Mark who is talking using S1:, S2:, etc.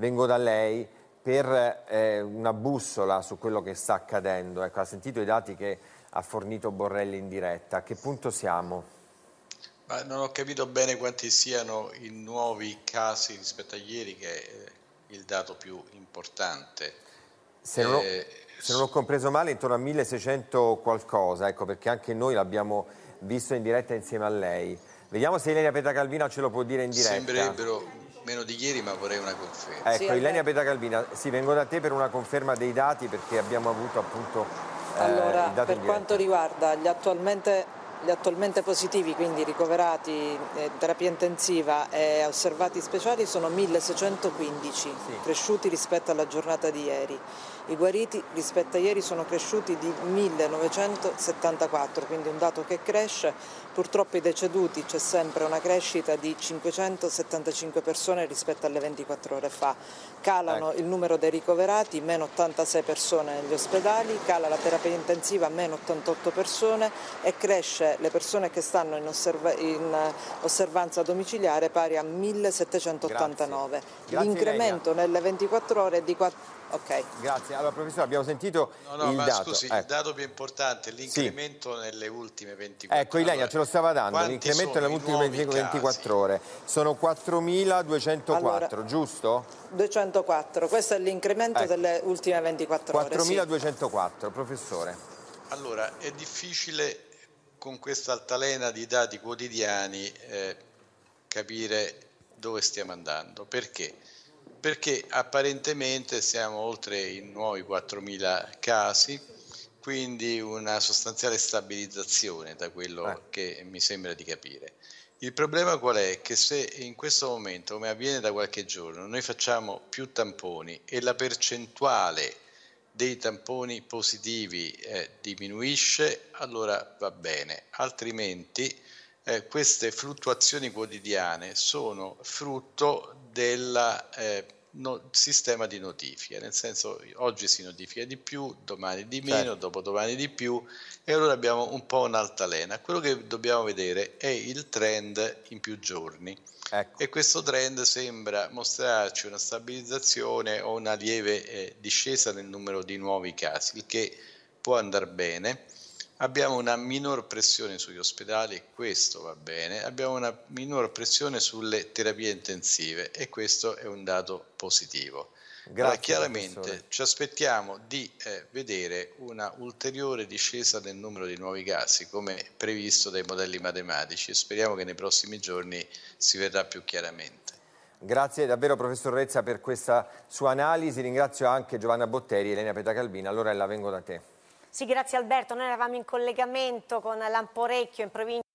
S1: vengo da lei per eh, una bussola su quello che sta accadendo. Ecco, ha sentito i dati che ha fornito Borrelli in diretta. A che punto siamo?
S2: Ma non ho capito bene quanti siano i nuovi casi rispetto a ieri, che è il dato più importante.
S1: Se non, ho, eh, se non ho compreso male, intorno a 1600 qualcosa, ecco, perché anche noi l'abbiamo visto in diretta insieme a lei. Vediamo se Ilenia Petacalvina ce lo può dire in diretta.
S2: Sembrerebbero meno di ieri, ma vorrei una conferma.
S1: Ecco, sì, Ilenia Petacalvina, sì, vengo da te per una conferma dei dati perché abbiamo avuto appunto
S3: eh, allora, per quanto riguarda gli attualmente gli attualmente positivi, quindi ricoverati in eh, terapia intensiva e osservati speciali sono 1615, sì. cresciuti rispetto alla giornata di ieri. I guariti rispetto a ieri sono cresciuti di 1974, quindi un dato che cresce. Purtroppo i deceduti c'è sempre una crescita di 575 persone rispetto alle 24 ore fa. Calano ecco. il numero dei ricoverati, meno 86 persone negli ospedali, cala la terapia intensiva, meno 88 persone e cresce le persone che stanno in, osserva in osservanza domiciliare pari a 1789. L'incremento nelle 24 ore è di 4
S1: Ok. Grazie. Allora, professore, abbiamo sentito no, no, il ma dato.
S2: Scusi,
S1: ecco.
S2: il dato più importante è l'incremento sì. nelle ultime 24 ore.
S1: Ecco, Ilenia ce lo stava dando, l'incremento nelle ultime 24 ore. Sono 4.204, allora, giusto?
S3: 204, questo è l'incremento ecco. delle ultime 24 ore.
S1: 4.204, sì. professore.
S2: Allora, è difficile con questa altalena di dati quotidiani eh, capire dove stiamo andando. Perché? perché apparentemente siamo oltre i nuovi 4.000 casi, quindi una sostanziale stabilizzazione da quello eh. che mi sembra di capire. Il problema qual è? Che se in questo momento, come avviene da qualche giorno, noi facciamo più tamponi e la percentuale dei tamponi positivi eh, diminuisce, allora va bene, altrimenti eh, queste fluttuazioni quotidiane sono frutto del eh, no, sistema di notifica, nel senso oggi si notifica di più, domani di meno, certo. dopodomani di più e allora abbiamo un po' un'altalena. Quello che dobbiamo vedere è il trend in più giorni. Ecco. E questo trend sembra mostrarci una stabilizzazione o una lieve eh, discesa nel numero di nuovi casi, il che può andare bene abbiamo una minor pressione sugli ospedali, questo va bene, abbiamo una minor pressione sulle terapie intensive e questo è un dato positivo. Grazie, allora, chiaramente professore. ci aspettiamo di eh, vedere una ulteriore discesa del numero di nuovi casi come previsto dai modelli matematici e speriamo che nei prossimi giorni si vedrà più chiaramente.
S1: Grazie davvero professor Rezza per questa sua analisi, ringrazio anche Giovanna Botteri e Elena Petacalbina, allora la vengo da te.
S4: Sì, grazie Alberto. Noi eravamo in collegamento con Lamporecchio in provincia